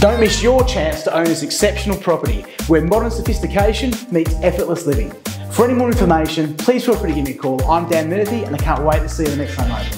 Don't miss your chance to own this exceptional property where modern sophistication meets effortless living. For any more information, please feel free to give me a call. I'm Dan Murphy and I can't wait to see you the next time over.